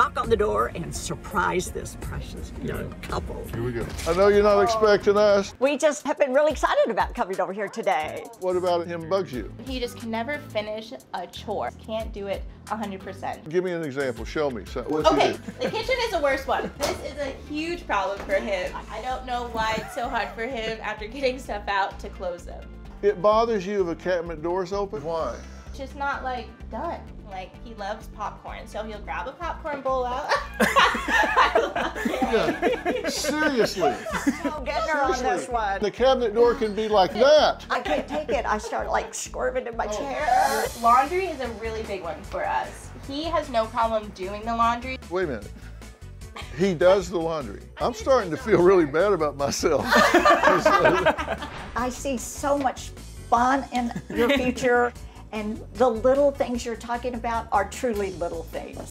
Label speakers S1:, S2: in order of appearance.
S1: knock on the door and surprise this precious young couple.
S2: Here we go. I know you're not expecting us.
S1: We just have been really excited about coming over here today.
S2: What about him bugs you?
S3: He just can never finish a chore. Can't do it 100%.
S2: Give me an example. Show me. So, what's
S3: Okay, the kitchen is the worst one. This is a huge problem for him. I don't know why it's so hard for him after getting stuff out to close them.
S2: It bothers you if a cabinet door's open? Why?
S3: It's just not like done. Like he loves popcorn, so he'll grab a popcorn bowl out. I love it.
S2: Yeah. Seriously.
S1: I'm getting her on this one.
S2: The cabinet door can be like that.
S1: I can't take it. I start like squirming in my oh. chair.
S3: Laundry is a really big one for us. He has no problem doing the laundry.
S2: Wait a minute. He does the laundry. I'm starting to feel really bad about myself.
S1: I see so much fun in your future, and the little things you're talking about are truly little things.